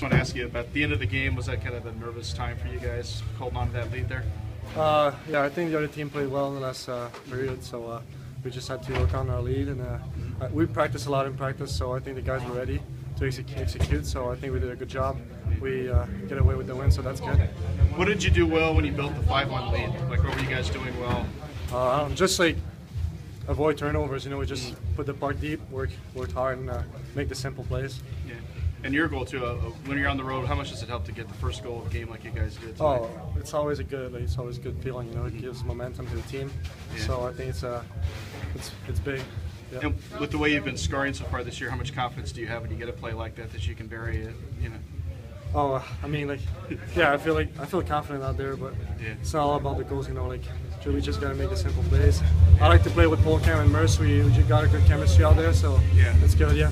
I want to ask you about the end of the game. Was that kind of a nervous time for you guys holding on to that lead there? Uh, yeah, I think the other team played well in the last uh, period, so uh, we just had to work on our lead. And uh, uh, we practiced a lot in practice, so I think the guys were ready to exec- execute. So I think we did a good job. We uh, get away with the win, so that's good. What did you do well when you built the 5-1 lead? Like, what were you guys doing well? Uh, um, just like avoid turnovers, you know, we just put the puck deep, work worked hard, and uh, make the simple plays. Yeah. And your goal too. Uh, uh, when you're on the road, how much does it help to get the first goal of the game like you guys did? Tonight? Oh, it's always a good, it's always a good feeling, you know. It gives momentum to the team. Yeah. So I think it's uh, it's it's big. Yeah. And with the way you've been scoring so far this year, how much confidence do you have when you get a play like that that you can bury it? You know. Oh, I mean, like, yeah, I feel like I feel confident out there, but Yeah. it's not all about the goals, you know. Like, we just gotta make the simple plays. I like to play with Paul Cam and Merce. We, we got a good chemistry out there, so Yeah. it's good. Yeah.